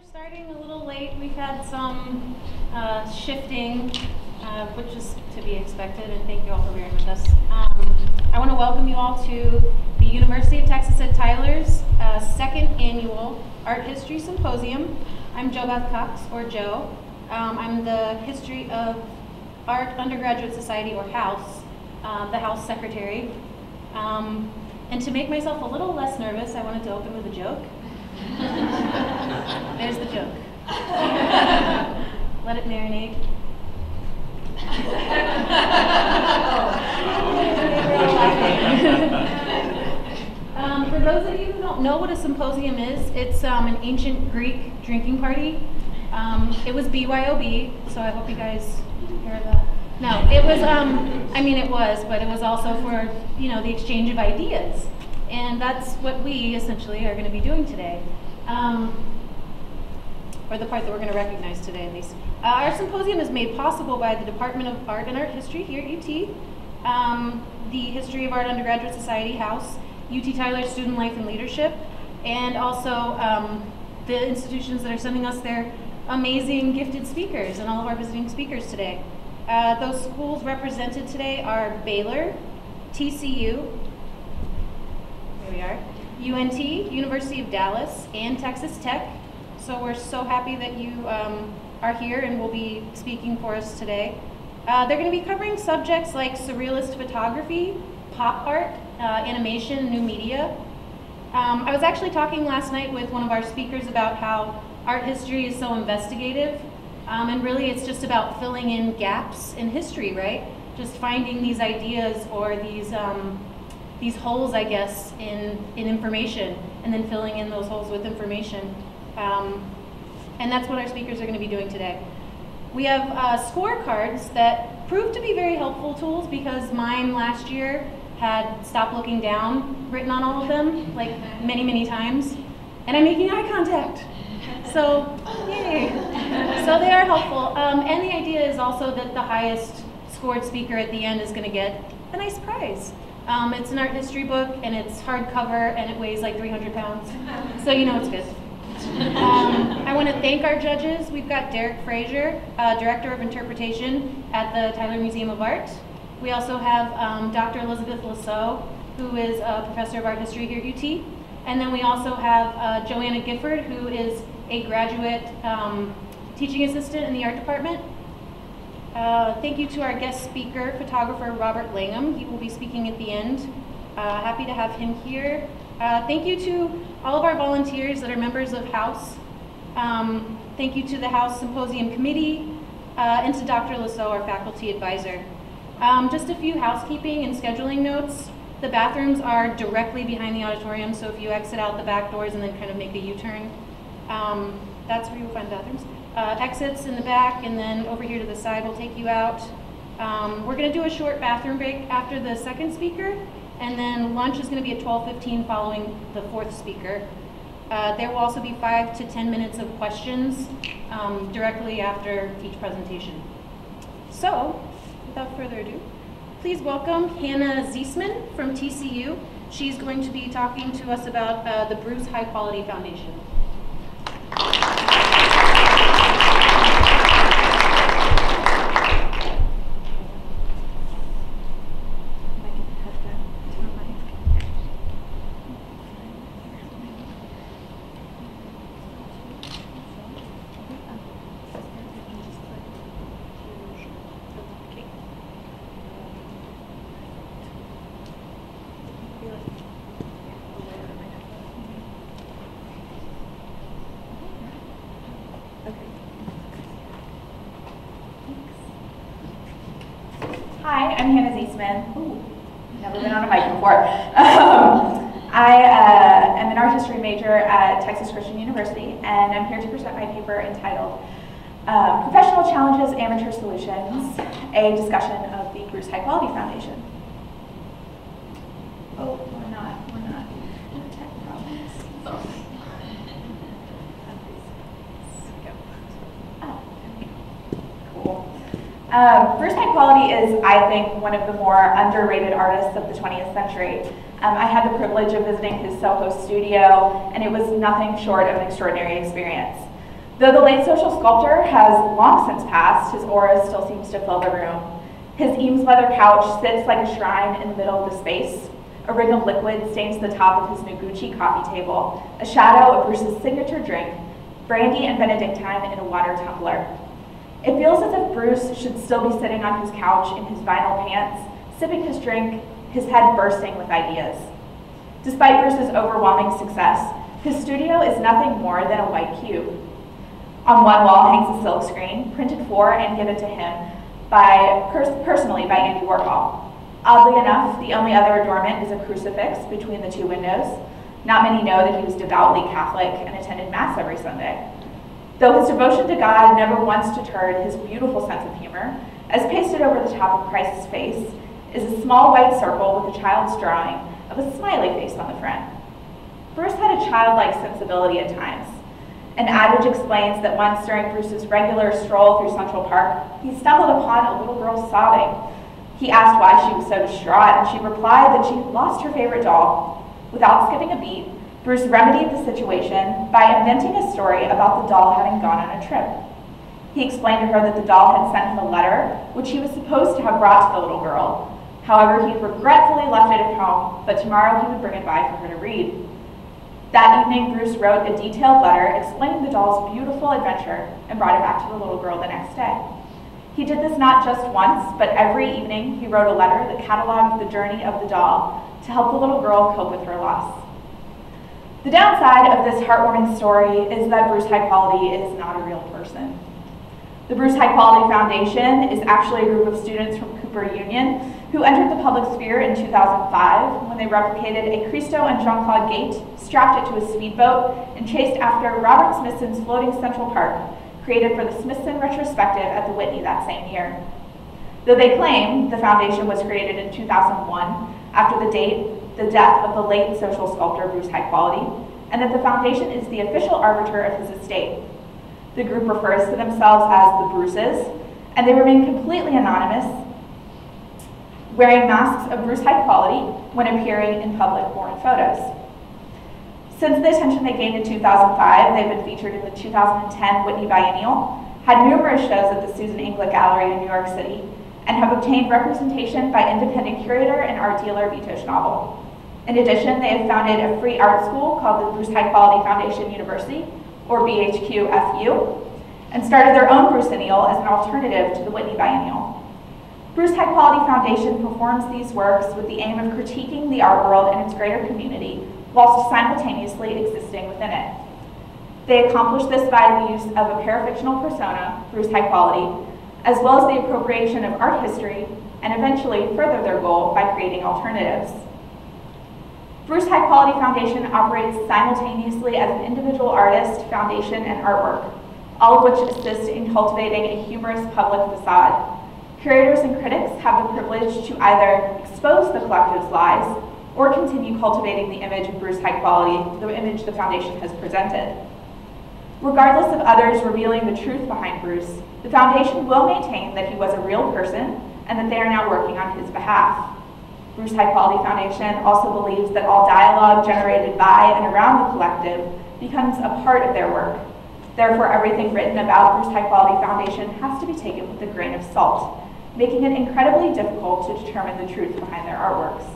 we're starting a little late. We've had some uh, shifting, uh, which is to be expected, and thank you all for bearing with us. Um, I want to welcome you all to the University of Texas at Tyler's uh, second annual Art History Symposium. I'm Jo Beth Cox, or Joe. Um, I'm the History of Art Undergraduate Society, or House, uh, the House Secretary. Um, and to make myself a little less nervous, I wanted to open with a joke. There's the joke. Let it marinate. um, for those of you who don't know what a symposium is, it's um, an ancient Greek drinking party. Um, it was BYOB, so I hope you guys hear that. No, it was, um, I mean, it was, but it was also for, you know, the exchange of ideas. And that's what we essentially are going to be doing today. Um, or the part that we're going to recognize today at least. Uh, our symposium is made possible by the Department of Art and Art History here at UT, um, the History of Art Undergraduate Society House, UT Tyler Student Life and Leadership, and also um, the institutions that are sending us their amazing gifted speakers and all of our visiting speakers today. Uh, those schools represented today are Baylor, TCU, there we are, UNT, University of Dallas, and Texas Tech. So we're so happy that you um, are here and will be speaking for us today. Uh, they're going to be covering subjects like surrealist photography, pop art, uh, animation, new media. Um, I was actually talking last night with one of our speakers about how art history is so investigative, um, and really it's just about filling in gaps in history, right? Just finding these ideas or these um, these holes, I guess, in, in information and then filling in those holes with information. Um, and that's what our speakers are going to be doing today. We have uh, scorecards that proved to be very helpful tools because mine last year had stop looking down written on all of them, like many, many times. And I'm making eye contact. So, yay. So they are helpful. Um, and the idea is also that the highest scored speaker at the end is going to get a nice prize. Um, it's an art history book, and it's hardcover, and it weighs like 300 pounds. So you know it's good. Um, I want to thank our judges. We've got Derek Frazier, uh, Director of Interpretation at the Tyler Museum of Art. We also have um, Dr. Elizabeth Lasso, who is a professor of art history here at UT. And then we also have uh, Joanna Gifford, who is a graduate um, teaching assistant in the art department. Uh, thank you to our guest speaker, photographer Robert Langham. He will be speaking at the end. Uh, happy to have him here. Uh, thank you to all of our volunteers that are members of House. Um, thank you to the House Symposium Committee uh, and to Dr. Lasso, our faculty advisor. Um, just a few housekeeping and scheduling notes. The bathrooms are directly behind the auditorium, so if you exit out the back doors and then kind of make a U-turn, um, that's where you'll find bathrooms uh, exits in the back, and then over here to the side will take you out. Um, we're going to do a short bathroom break after the second speaker, and then lunch is going to be at 12.15 following the fourth speaker. Uh, there will also be five to 10 minutes of questions um, directly after each presentation. So, without further ado, please welcome Hannah Ziesmann from TCU. She's going to be talking to us about uh, the Bruce High Quality Foundation. I'm Hannah Ziesmann. Ooh, never been on a mic before. Um, I uh, am an art history major at Texas Christian University, and I'm here to present my paper entitled uh, Professional Challenges, Amateur Solutions, a discussion of the Bruce High Quality Foundation. Oh, we're not, we're not. Tech problems. Oh, cool. Um, Bruce Quality is, I think, one of the more underrated artists of the 20th century. Um, I had the privilege of visiting his Soho studio, and it was nothing short of an extraordinary experience. Though the late social sculptor has long since passed, his aura still seems to fill the room. His Eames leather couch sits like a shrine in the middle of the space. A ring of liquid stains the top of his Noguchi coffee table, a shadow of Bruce's signature drink, brandy and Benedictine in a water tumbler. It feels as if Bruce should still be sitting on his couch in his vinyl pants, sipping his drink, his head bursting with ideas. Despite Bruce's overwhelming success, his studio is nothing more than a white cube. On one wall hangs a silk screen, printed for and given to him by, pers personally by Andy Warhol. Oddly enough, the only other adornment is a crucifix between the two windows. Not many know that he was devoutly Catholic and attended Mass every Sunday. Though his devotion to God never once deterred his beautiful sense of humor, as pasted over the top of Christ's face is a small white circle with a child's drawing of a smiley face on the front. Bruce had a childlike sensibility at times. An adage explains that once during Bruce's regular stroll through Central Park, he stumbled upon a little girl sobbing. He asked why she was so distraught, and she replied that she had lost her favorite doll. Without skipping a beat, Bruce remedied the situation by inventing a story about the doll having gone on a trip. He explained to her that the doll had sent him a letter, which he was supposed to have brought to the little girl. However, he regretfully left it at home, but tomorrow he would bring it by for her to read. That evening, Bruce wrote a detailed letter explaining the doll's beautiful adventure and brought it back to the little girl the next day. He did this not just once, but every evening he wrote a letter that cataloged the journey of the doll to help the little girl cope with her loss. The downside of this heartwarming story is that Bruce High Quality is not a real person. The Bruce High Quality Foundation is actually a group of students from Cooper Union who entered the public sphere in 2005 when they replicated a Christo and Jeanne-Claude Gate, strapped it to a speedboat, and chased after Robert Smithson's floating Central Park, created for the Smithson retrospective at the Whitney that same year. Though they claim the foundation was created in 2001, after the date the death of the late social sculptor Bruce High Quality, and that the foundation is the official arbiter of his estate. The group refers to themselves as the Bruces, and they remain completely anonymous, wearing masks of Bruce High Quality when appearing in public or in photos. Since the attention they gained in 2005, they've been featured in the 2010 Whitney Biennial, had numerous shows at the Susan Inglett Gallery in New York City, and have obtained representation by independent curator and art dealer Vito Schnabel. In addition, they have founded a free art school called the Bruce High Quality Foundation University, or BHQFU, and started their own Brucennial as an alternative to the Whitney Biennial. Bruce High Quality Foundation performs these works with the aim of critiquing the art world and its greater community whilst simultaneously existing within it. They accomplish this by the use of a parafictional persona, Bruce High Quality, as well as the appropriation of art history, and eventually further their goal by creating alternatives. Bruce High Quality Foundation operates simultaneously as an individual artist, foundation, and artwork, all of which assist in cultivating a humorous public facade. Curators and critics have the privilege to either expose the collective's lies or continue cultivating the image of Bruce High Quality, the image the foundation has presented. Regardless of others revealing the truth behind Bruce, the foundation will maintain that he was a real person and that they are now working on his behalf. Bruce High Quality Foundation also believes that all dialogue generated by and around the collective becomes a part of their work. Therefore, everything written about Bruce High Quality Foundation has to be taken with a grain of salt, making it incredibly difficult to determine the truth behind their artworks.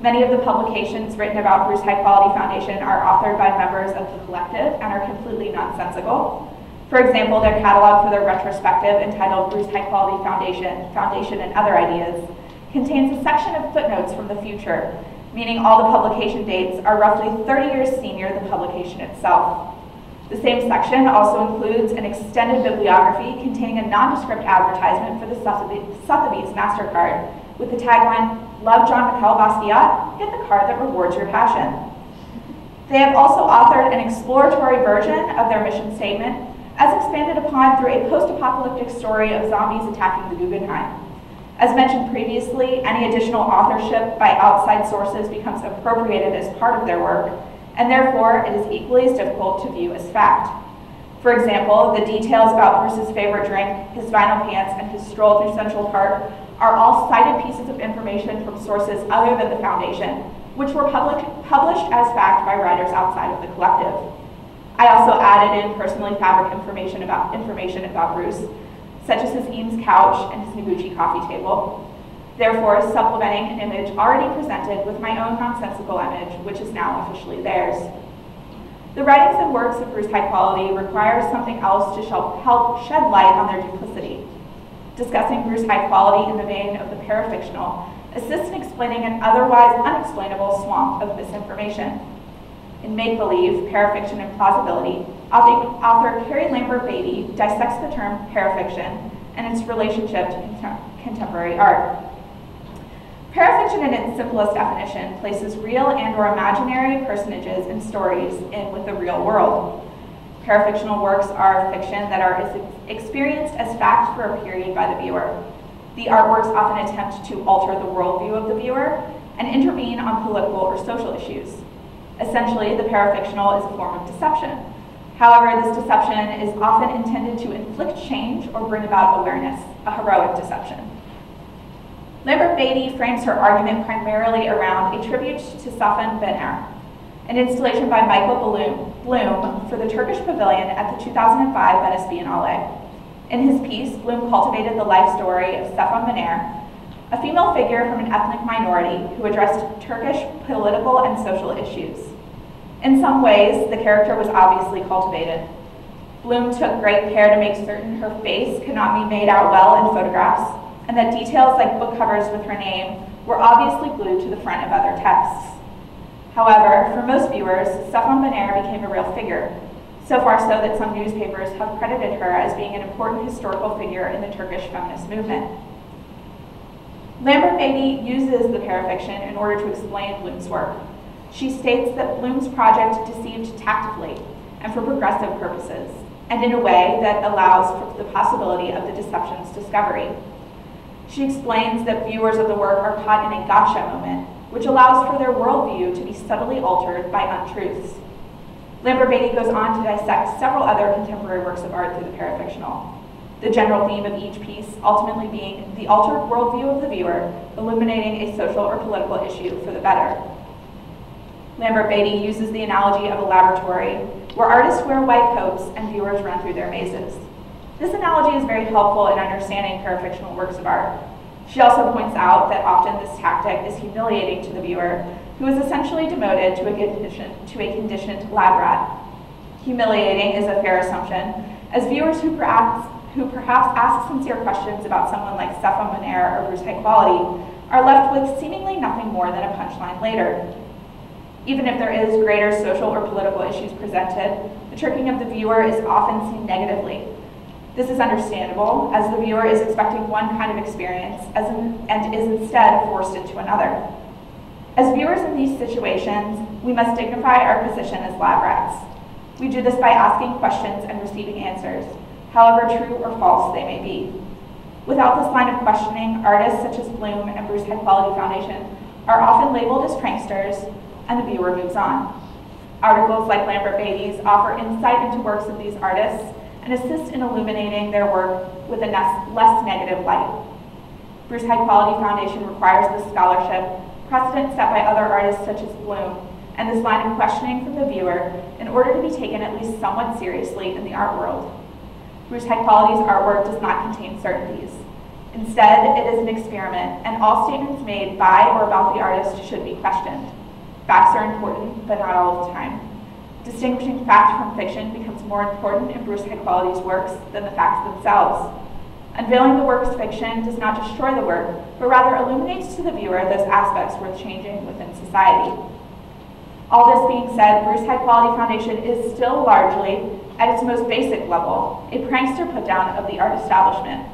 Many of the publications written about Bruce High Quality Foundation are authored by members of the collective and are completely nonsensical. For example, their catalog for their retrospective entitled Bruce High Quality Foundation, Foundation and Other Ideas contains a section of footnotes from the future, meaning all the publication dates are roughly 30 years senior the publication itself. The same section also includes an extended bibliography containing a nondescript advertisement for the Sotheby's MasterCard with the tagline, Love Jean-Michel Basquiat? Get the card that rewards your passion. They have also authored an exploratory version of their mission statement as expanded upon through a post-apocalyptic story of zombies attacking the Guggenheim. As mentioned previously, any additional authorship by outside sources becomes appropriated as part of their work, and therefore it is equally as difficult to view as fact. For example, the details about Bruce's favorite drink, his vinyl pants, and his stroll through Central Park are all cited pieces of information from sources other than the Foundation, which were public, published as fact by writers outside of the collective. I also added in personally fabric information about, information about Bruce, such as his Eames couch and his Noguchi coffee table, therefore supplementing an image already presented with my own nonsensical image, which is now officially theirs. The writings and works of Bruce High Quality requires something else to help shed light on their duplicity. Discussing Bruce High Quality in the vein of the parafictional assists in explaining an otherwise unexplainable swamp of misinformation. In Make Believe, Parafiction and Plausibility, author Carrie Lambert Beaty dissects the term parafiction and its relationship to contemporary art. Parafiction in its simplest definition places real and or imaginary personages and stories in with the real world. Parafictional works are fiction that are experienced as fact for a period by the viewer. The artworks often attempt to alter the worldview of the viewer and intervene on political or social issues. Essentially, the parafictional is a form of deception. However, this deception is often intended to inflict change or bring about awareness, a heroic deception. Lambert Beaty frames her argument primarily around a tribute to Safiye Behar, an installation by Michael Blum, for the Turkish Pavilion at the 2005 Venice Biennale. In his piece, Blum cultivated the life story of Safiye Behar, a female figure from an ethnic minority who addressed Turkish political and social issues. In some ways, the character was obviously cultivated. Blum took great care to make certain her face could not be made out well in photographs, and that details like book covers with her name were obviously glued to the front of other texts. However, for most viewers, Safiye Behar became a real figure, so far so that some newspapers have credited her as being an important historical figure in the Turkish feminist movement. Lambert Beaty uses the parafiction in order to explain Blum's work. She states that Blum's project deceived tactfully and for progressive purposes, and in a way that allows for the possibility of the deception's discovery. She explains that viewers of the work are caught in a gotcha moment, which allows for their worldview to be subtly altered by untruths. Lambert Beaty goes on to dissect several other contemporary works of art through the parafictional. The general theme of each piece ultimately being the altered worldview of the viewer, illuminating a social or political issue for the better. Lambert Beaty uses the analogy of a laboratory where artists wear white coats and viewers run through their mazes. This analogy is very helpful in understanding parafictional works of art. She also points out that often this tactic is humiliating to the viewer, who is essentially demoted to a, to a conditioned lab rat. Humiliating is a fair assumption, as viewers who perhaps, who perhaps ask sincere questions about someone like Safiye Behar or Bruce High Quality are left with seemingly nothing more than a punchline later. Even if there is greater social or political issues presented, the tricking of the viewer is often seen negatively, this is understandable, as the viewer is expecting one kind of experience in, and is instead forced into another. As viewers in these situations, we must dignify our position as lab rats. We do this by asking questions and receiving answers, however true or false they may be. Without this line of questioning, artists such as Blum and Bruce High Quality Foundation are often labeled as pranksters, and the viewer moves on. Articles like Lambert Beaty's offer insight into works of these artists and assist in illuminating their work with a less negative light. Bruce High Quality Foundation requires this scholarship, precedent set by other artists such as Blum, and this line of questioning from the viewer in order to be taken at least somewhat seriously in the art world. Bruce High Quality's artwork does not contain certainties. Instead, it is an experiment, and all statements made by or about the artist should be questioned. Facts are important, but not all the time. Distinguishing fact from fiction becomes more important in Bruce High Quality's works than the facts themselves. Unveiling the work's fiction does not destroy the work, but rather illuminates to the viewer those aspects worth changing within society. All this being said, Bruce High Quality Foundation is still largely, at its most basic level, a prankster put down of the art establishment.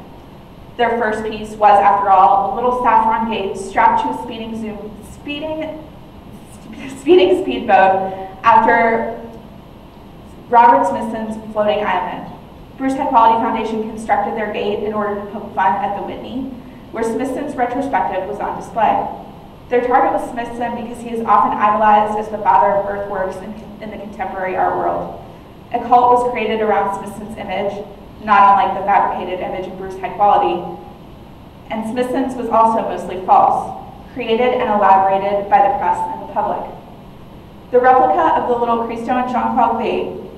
Their first piece was, after all, a little saffron gate strapped to a speeding zoom, speeding, speeding speedboat after Robert Smithson's Floating Island. Bruce High Quality Foundation constructed their gate in order to poke fun at the Whitney, where Smithson's retrospective was on display. Their target was Smithson because he is often idolized as the father of earthworks in, in the contemporary art world. A cult was created around Smithson's image, not unlike the fabricated image of Bruce High Quality. And Smithson's was also mostly false, created and elaborated by the press the public. The replica of the little Christo and Jeanne-Claude Gate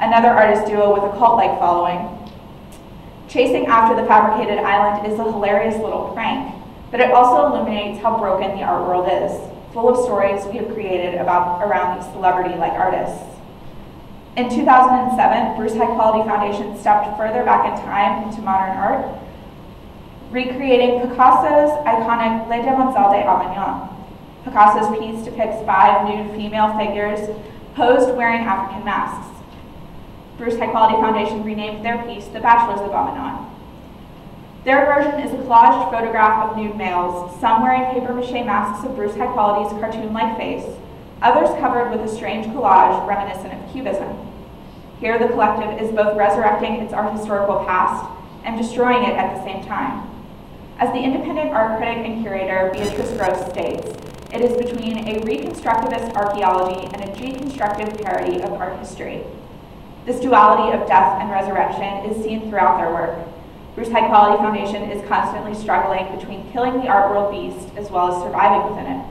another artist duo with a cult-like following. Chasing after the fabricated island is a hilarious little prank, but it also illuminates how broken the art world is, full of stories we have created about around these celebrity-like artists. In 2007, Bruce High Quality Foundation stepped further back in time into modern art, recreating Picasso's iconic Les Demoiselles d'Avignon. Picasso's piece depicts five nude female figures posed wearing African masks. Bruce High Quality Foundation renamed their piece The Bachelors Avignon. Their version is a collaged photograph of nude males, some wearing paper mache masks of Bruce High Quality's cartoon-like face, others covered with a strange collage reminiscent of Cubism. Here the collective is both resurrecting its art historical past and destroying it at the same time. As the independent art critic and curator Beatrice Gross states, it is between a reconstructivist archaeology and a deconstructive parody of art history. This duality of death and resurrection is seen throughout their work. Bruce High Quality Foundation is constantly struggling between killing the art world beast as well as surviving within it.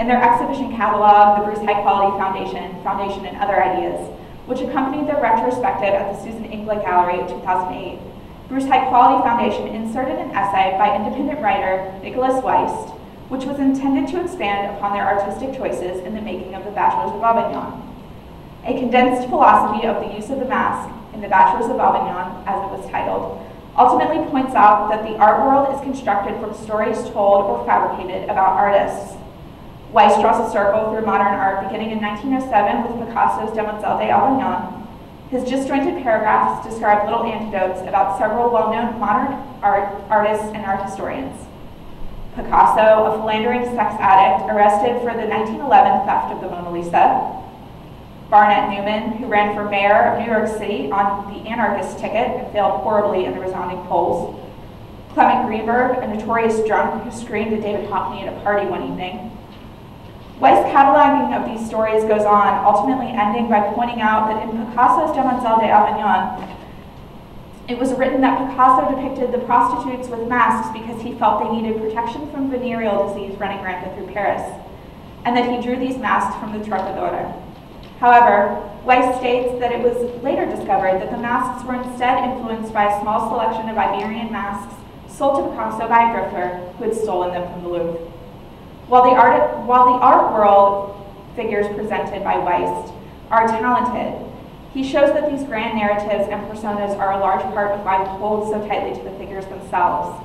In their exhibition catalog, the Bruce High Quality Foundation, Foundation and Other Ideas, which accompanied their retrospective at the Susan Inglett Gallery in 2008, Bruce High Quality Foundation inserted an essay by independent writer Nicholas Weist, which was intended to expand upon their artistic choices in the making of the Bachelors of Avignon. A condensed philosophy of the use of the mask in the Bachelors of Avignon, as it was titled, ultimately points out that the art world is constructed from stories told or fabricated about artists Weist draws a circle through modern art beginning in 1907 with Picasso's Demoiselles d'Avignon. His disjointed paragraphs describe little anecdotes about several well-known modern art artists and art historians. Picasso, a philandering sex addict arrested for the 1911 theft of the Mona Lisa. Barnett Newman, who ran for mayor of New York City on the anarchist ticket and failed horribly in the resounding polls. Clement Greenberg, a notorious drunk who screamed at David Hockney at a party one evening. Weist's cataloging of these stories goes on, ultimately ending by pointing out that in Picasso's Demoiselles d'Avignon, it was written that Picasso depicted the prostitutes with masks because he felt they needed protection from venereal disease running rampant through Paris, and that he drew these masks from the Trocadero. However, Weist states that it was later discovered that the masks were instead influenced by a small selection of Iberian masks sold to Picasso by a grifter who had stolen them from the Louvre. While the art, while the art world figures presented by Weist are talented, he shows that these grand narratives and personas are a large part of why we hold so tightly to the figures themselves.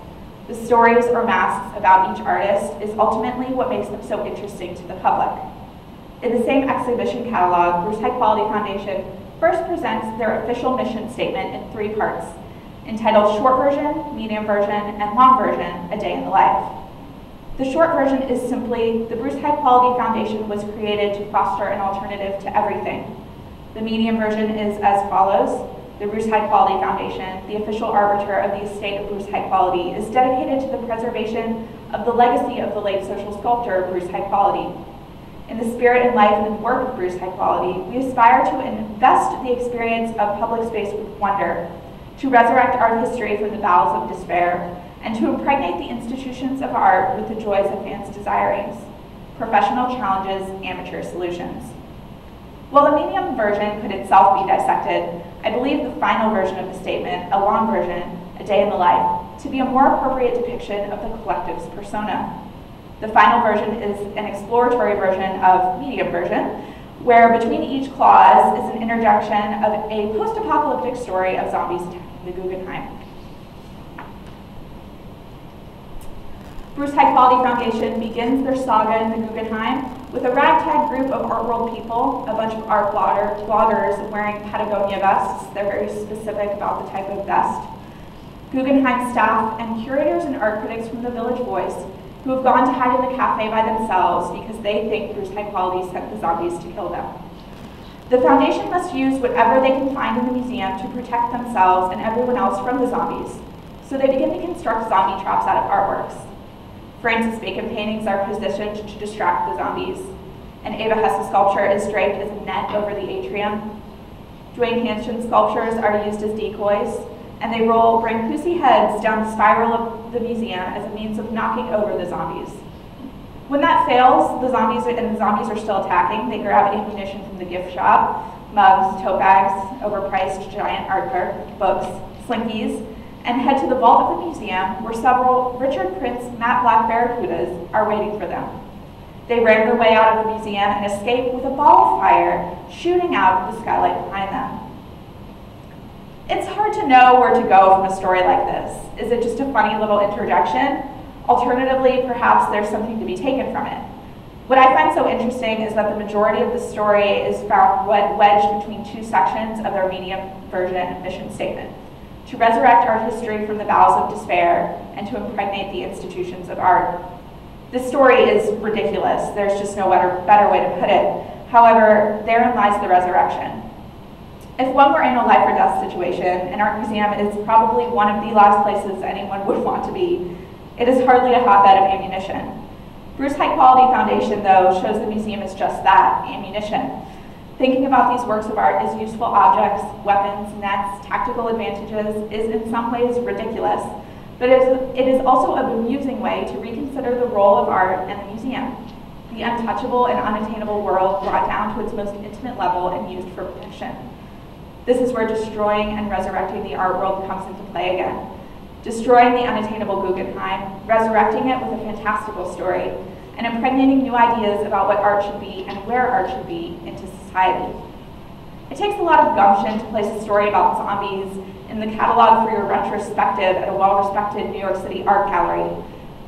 The stories or masks about each artist is ultimately what makes them so interesting to the public. In the same exhibition catalog, Bruce High Quality Foundation first presents their official mission statement in three parts, entitled Short Version, Medium Version, and Long Version, A Day in the Life. The short version is simply, the Bruce High Quality Foundation was created to foster an alternative to everything. The medium version is as follows. The Bruce High Quality Foundation, the official arbiter of the estate of Bruce High Quality, is dedicated to the preservation of the legacy of the late social sculptor, Bruce High Quality. In the spirit and life and work of Bruce High Quality, we aspire to invest the experience of public space with wonder, to resurrect art history from the bowels of despair, and to impregnate the institutions of art with the joys of fans' desirings, professional challenges, amateur solutions. While the medium version could itself be dissected, I believe the final version of the statement, a long version, a day in the life, to be a more appropriate depiction of the collective's persona. The final version is an exploratory version of medium version, where between each clause is an interjection of a post-apocalyptic story of zombies attacking the Guggenheim. Bruce High Quality Foundation begins their saga in the Guggenheim with a ragtag group of art world people, a bunch of art blogger, bloggers wearing Patagonia vests. They're very specific about the type of vest. Guggenheim staff and curators and art critics from the Village Voice who have gone to hide in the cafe by themselves because they think Bruce High Quality sent the zombies to kill them. The foundation must use whatever they can find in the museum to protect themselves and everyone else from the zombies. So they begin to construct zombie traps out of artworks. Francis Bacon paintings are positioned to distract the zombies. and Eva Hesse sculpture is draped as a net over the atrium. Duane Hanson sculptures are used as decoys, and they roll Brancusi heads down the spiral of the museum as a means of knocking over the zombies. When that fails, the zombies are, and the zombies are still attacking. They grab ammunition from the gift shop, mugs, tote bags, overpriced giant art books, slinkies, and head to the vault of the museum where several Richard Prince matte black barracudas are waiting for them. They ram their way out of the museum and escape with a ball of fire shooting out of the skylight behind them. It's hard to know where to go from a story like this. Is it just a funny little interjection? Alternatively, perhaps there's something to be taken from it. What I find so interesting is that the majority of the story is found wedged between two sections of their medium version mission statement to resurrect art history from the bowels of despair and to impregnate the institutions of art. This story is ridiculous. There's just no better, better way to put it. However, therein lies the resurrection. If one were in a life or death situation, an art museum is probably one of the last places anyone would want to be. It is hardly a hotbed of ammunition. Bruce High Quality Foundation, though, shows the museum is just that, ammunition. Thinking about these works of art as useful objects, weapons, nets, tactical advantages is in some ways ridiculous, but it is also a bemusing way to reconsider the role of art and the museum, the untouchable and unattainable world brought down to its most intimate level and used for protection. This is where destroying and resurrecting the art world comes into play again destroying the unattainable Guggenheim, resurrecting it with a fantastical story, and impregnating new ideas about what art should be and where art should be into society. It takes a lot of gumption to place a story about zombies in the catalog for your retrospective at a well-respected New York City art gallery,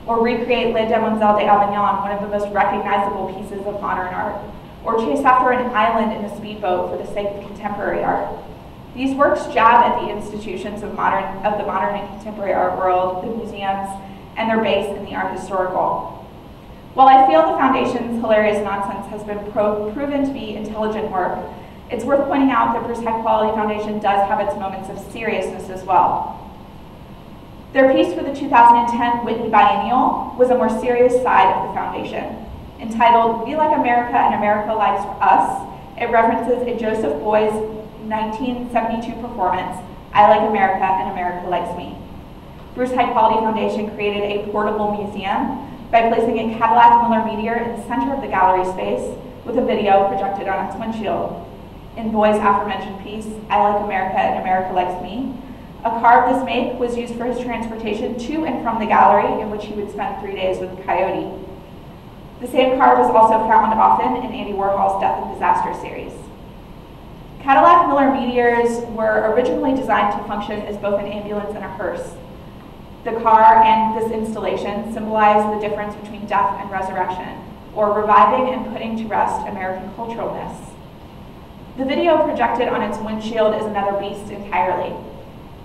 or recreate Les Demoiselles d'Avignon, one of the most recognizable pieces of modern art, or chase after an island in a speedboat for the sake of contemporary art. These works jab at the institutions of, modern, of the modern and contemporary art world, the museums, and their base in the art historical. While I feel the Foundation's hilarious nonsense has been pro proven to be intelligent work, it's worth pointing out that Bruce High Quality Foundation does have its moments of seriousness as well. Their piece for the 2010 Whitney Biennial was a more serious side of the Foundation. Entitled We Like America and America Likes Us, it references a Joseph Beuys 1972 performance, I Like America and America Likes Me. Bruce High Quality Foundation created a portable museum by placing a Cadillac Miller Meteor in the center of the gallery space with a video projected on its windshield. In Beuys' aforementioned piece, I Like America and America Likes Me, a car of this make was used for his transportation to and from the gallery in which he would spend three days with Coyote. The same car was also found often in Andy Warhol's Death and Disaster series. Cadillac Miller Meteors were originally designed to function as both an ambulance and a hearse. The car and this installation symbolize the difference between death and resurrection, or reviving and putting to rest American culturalness. The video projected on its windshield is another beast entirely.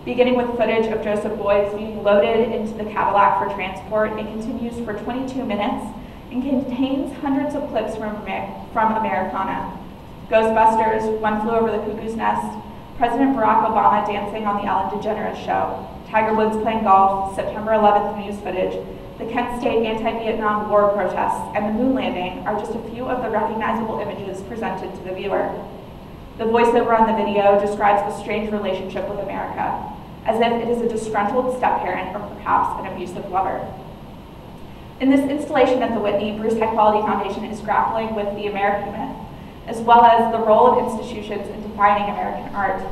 Beginning with footage of Joseph Beuys being loaded into the Cadillac for transport, it continues for 22 minutes and contains hundreds of clips from, from Americana. Ghostbusters, One Flew Over the Cuckoo's Nest, President Barack Obama dancing on the Ellen DeGeneres Show, Tiger Woods playing golf, September 11th news footage, the Kent State anti-Vietnam War protests, and the moon landing are just a few of the recognizable images presented to the viewer. The voiceover on the video describes a strange relationship with America, as if it is a disgruntled step-parent or perhaps an abusive lover. In this installation at the Whitney, Bruce High Quality Foundation is grappling with the American myth, as well as the role of institutions in defining American art.